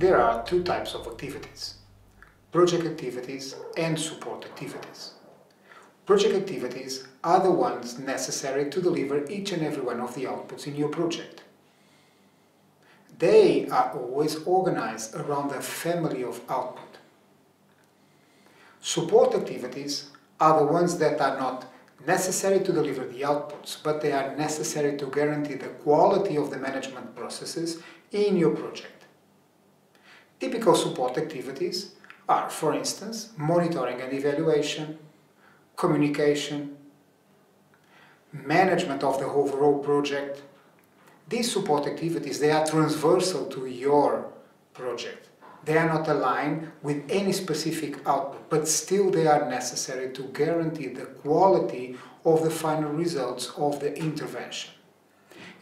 There are two types of activities, project activities and support activities. Project activities are the ones necessary to deliver each and every one of the outputs in your project. They are always organized around a family of output. Support activities are the ones that are not necessary to deliver the outputs, but they are necessary to guarantee the quality of the management processes in your project. Typical support activities are, for instance, monitoring and evaluation, communication, management of the overall project. These support activities, they are transversal to your project. They are not aligned with any specific output, but still they are necessary to guarantee the quality of the final results of the intervention.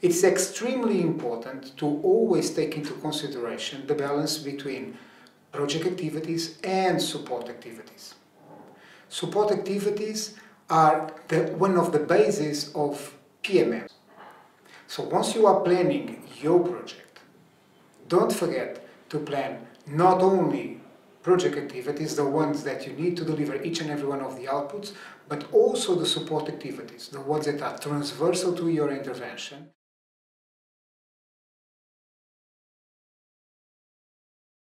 It's extremely important to always take into consideration the balance between project activities and support activities. Support activities are the, one of the bases of PMM. So once you are planning your project, don't forget to plan not only project activities, the ones that you need to deliver each and every one of the outputs, but also the support activities, the ones that are transversal to your intervention.